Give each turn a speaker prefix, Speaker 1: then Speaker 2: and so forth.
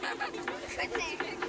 Speaker 1: Right there.